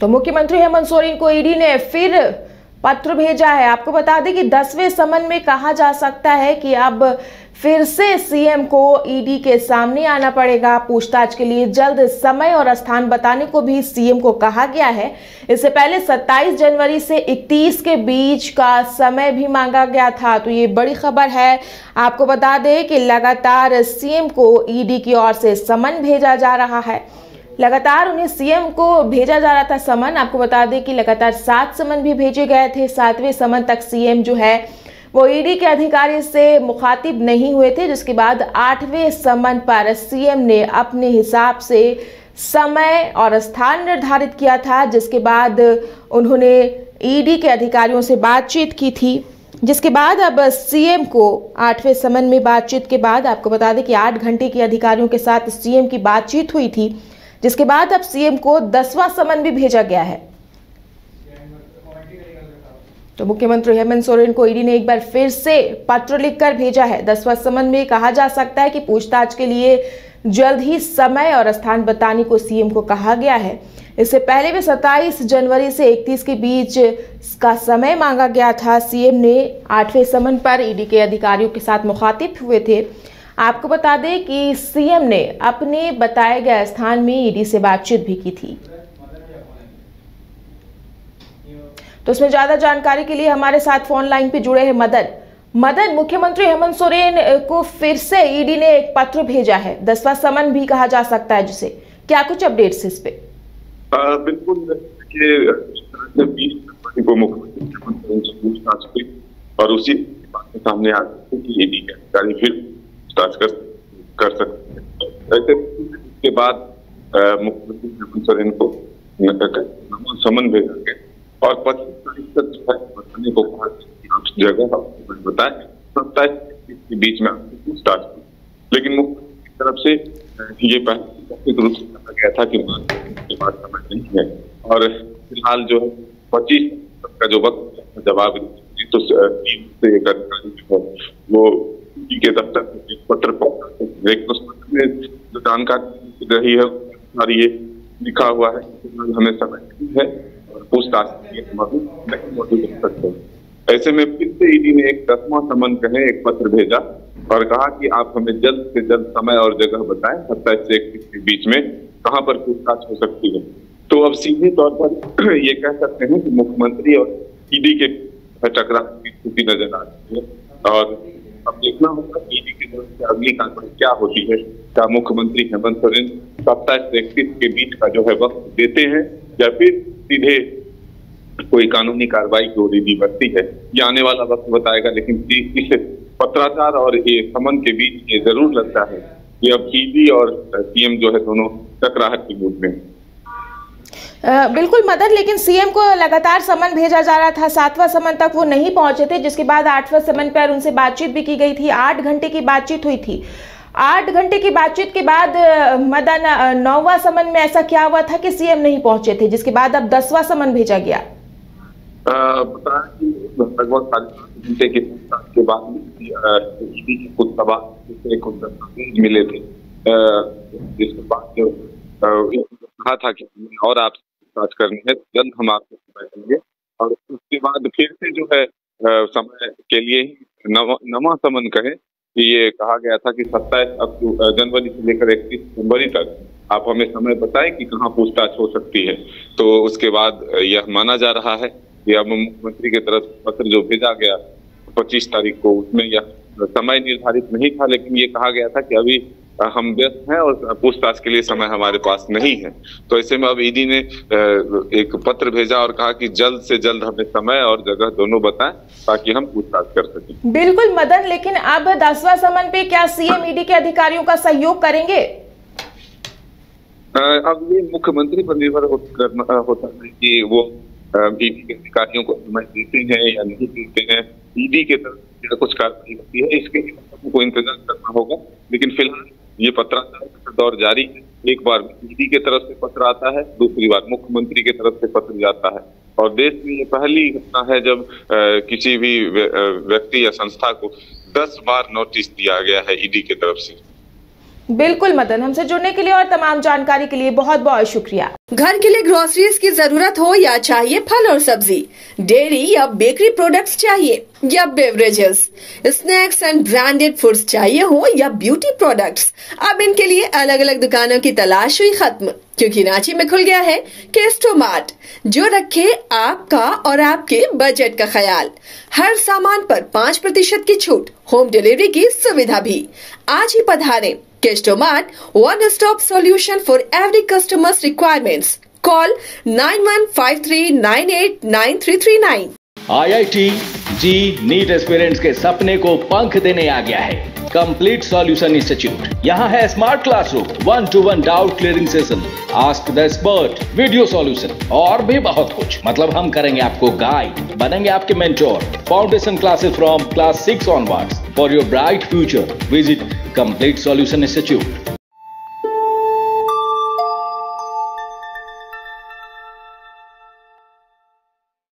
तो मुख्यमंत्री हेमंत सोरेन को ईडी ने फिर पत्र भेजा है। आपको बता दें कि दसवें समन में कहा जा सकता है कि अब फिर से सीएम को ईडी के सामने आना पड़ेगा। पूछताछ के लिए जल्द समय और स्थान बताने को भी सीएम को कहा गया है। इससे पहले 27 जनवरी से 31 के बीच का समय भी मांगा गया था। तो ये बड़ी खबर है। आपको बता दें कि लगातार सीएम को ईडी की ओर से समन भेजा जा रहा है। लगातार उन्हें सीएम को भेजा जा रहा था समन। आपको बता दें कि लगातार सात समन भी भेजे गए थे। सातवें समन तक सीएम जो है, वो ईडी के अधिकारी से मुखातिब नहीं हुए थे, जिसके बाद आठवें समन पर सीएम ने अपने हिसाब से समय और स्थान निर्धारित किया था, जिसके बाद उन्होंने ईडी के अधिकारियों से बातचीत की थी। जिसके बाद अब सीएम को आठवें समन में बातचीत के बाद, आपको बता दें कि आठ घंटे के अधिकारियों के साथ सीएम की बातचीत हुई थी। जिसके बाद अब सीएम को दसवां समन भी भेजा गया है। तो मुख्यमंत्री हेमंत सोरेन को ईडी ने एक बार फिर से पत्र लिखकर भेजा है। दसवां समन में कहा जा सकता है कि पूछताछ के लिए जल्द ही समय और स्थान बताने को सीएम को कहा गया है। इससे पहले भी 27 जनवरी से 31 के बीच का समय मांगा गया था। सीएम ने आठवें समन पर ईडी के अधिकारियों के साथ मुखातिब हुए थे। आपको बता दें कि सीएम ने अपने बताए गए स्थान में ईडी से बातचीत भी की थी। तो उसमें ज़्यादा जानकारी के लिए हमारे साथ फ़ोन लाइन पे जुड़े हैं मदन। मदन, मुख्यमंत्री हेमंत सोरेन को फिर से ईडी ने एक पत्र भेजा है। दसवां समन भी कहा जा सकता है जिसे। क्या कुछ अपडेट्स इस पे? बिल्कुल को मुख्यमंत्री और उसी सामने आ कि ईडी के अधिकारी फिर पूछताछ कर कर सकते ऐसे के बाद मुख्यमंत्री को समन भेजा गया। और पच्चीस तारीख तक जो है, बताने को कहा जगह बताए, सत्ताईस के बीच में की। लेकिन मुख्यमंत्री की तरफ़ से ये रूप से कहा गया था कि बाद समय नहीं है। और फ़िलहाल जो है, पच्चीस का जो वक्त जवाब तो तीन से एक अधिकारी जो है, वो के दफ्तर पत्र जो जानकारी रही है। और ये लिखा हुआ है हमें समय नहीं है पूछताछ मौजूद रख सकते ऐसे में फिर से ईडी ने एक दसवां समन कहे, एक पत्र भेजा और कहा कि आप हमें जल्द से जल्द समय और जगह बताएँ, सत्ताईस से इक्कीस के बीच में कहाँ पर पूछताछ हो सकती है। तो अब सीधे तौर पर ये कह सकते हैं कि मुख्यमंत्री और ईडी के टकराव की स्थिति नज़र आ रही है और अब देखना होगा ईडी की तरफ़ से अगली कार्रवाई क्या होती है। क्या मुख्यमंत्री हेमंत सोरेन सत्ताईस से इक्कीस के बीच का जो है वक्त देते हैं, या फिर सीधे कोई कानूनी कार्रवाई की ओर बढ़ती है, ये आने वाला वक्त बताएगा, लेकिन इस पत्राचार और ये समन के बीच ये ज़रूर लगता है कि अब ईडी और सीएम जो है दोनों टकराहट की मूड में बिल्कुल मदन लेकिन सीएम को लगातार समन भेजा जा रहा था। सातवां समन तक वो नहीं पहुँचे थे, जिसके बाद आठवां समन पर उनसे बातचीत भी की गई थी। आठ घंटे की बातचीत हुई थी। आठ घंटे की बातचीत के बाद मदन नौवा समन में ऐसा क्या हुआ था कि सीएम नहीं पहुँचे थे, जिसके बाद अब दसवां समन भेजा गया? लगभग घंटे मिले थे। जिसके बाद कहा था कि और आप बात करनी है, जल्द हम आपसे बैठेंगे और उसके बाद फिर से जो है समय के लिए ही नवा समन कहे कि ये कहा गया था कि सत्ताईस अक्टूबर जनवरी से लेकर इकतीस जनवरी तक आप हमें समय बताएँ कि कहाँ पूछताछ हो सकती है। तो उसके बाद यह माना जा रहा है कि अब मुख्यमंत्री की तरफ़ पत्र जो भेजा गया पच्चीस तारीख को, उसमें यह समय निर्धारित नहीं था, लेकिन ये कहा गया था कि अभी हम व्यस्त हैं और पूछताछ के लिए समय हमारे पास नहीं है। तो ऐसे में अब ईडी ने एक पत्र भेजा और कहा कि जल्द से जल्द हमें समय और जगह दोनों बताएँ ताकि हम पूछताछ कर सकें। बिल्कुल मदन लेकिन अब दसवां समन पे क्या सीएम ईडी के अधिकारियों का सहयोग करेंगे? अब ये मुख्यमंत्री पर निर्भर होता है कि वो ईडी के अधिकारियों को समय देते हैं या नहीं देते हैं। ईडी के तरफ़ कुछ कार्रवाई होती है इसके लिए को इंतज़ार करना होगा। लेकिन फ़िलहाल ये पत्राचार का दौर जारी है। एक बार ईडी के तरफ़ से पत्र आता है दूसरी बार मुख्यमंत्री के तरफ़ से पत्र जाता है। और देश में ये पहली घटना है जब आ, किसी भी व्यक्ति या संस्था को दस बार नोटिस दिया गया है ईडी की तरफ़ से। बिल्कुल मदन, हमसे जुड़ने के लिए और तमाम जानकारी के लिए बहुत बहुत शुक्रिया। घर के लिए ग्रोसरीज की ज़रूरत हो या चाहिए फल और सब्ज़ी डेयरी या बेकरी प्रोडक्ट्स चाहिए या beverages snacks and branded foods चाहिए हो या ब्यूटी प्रोडक्ट्स अब इनके लिए अलग अलग दुकानों की तलाश हुई खत्म, क्योंकि रांची में खुल गया है केस्टो मार्ट जो रखे आपका और आपके बजट का ख्याल। हर सामान पर पाँच प्रतिशत की छूट होम डिलीवरी की सुविधा भी। आज ही पधारें one five three nine eight nine three three nine IIT JEE NEET aspirants के सपने को पंख देने आ गया है। कंप्लीट सॉल्यूशन इंस्टीट्यूट यहाँ है smart classroom one to one doubt clearing session ask the expert video solution और भी बहुत कुछ। मतलब हम करेंगे आपको गाइड बनेंगे आपके mentor foundation classes from class six onwards for your bright future visit complete solution institute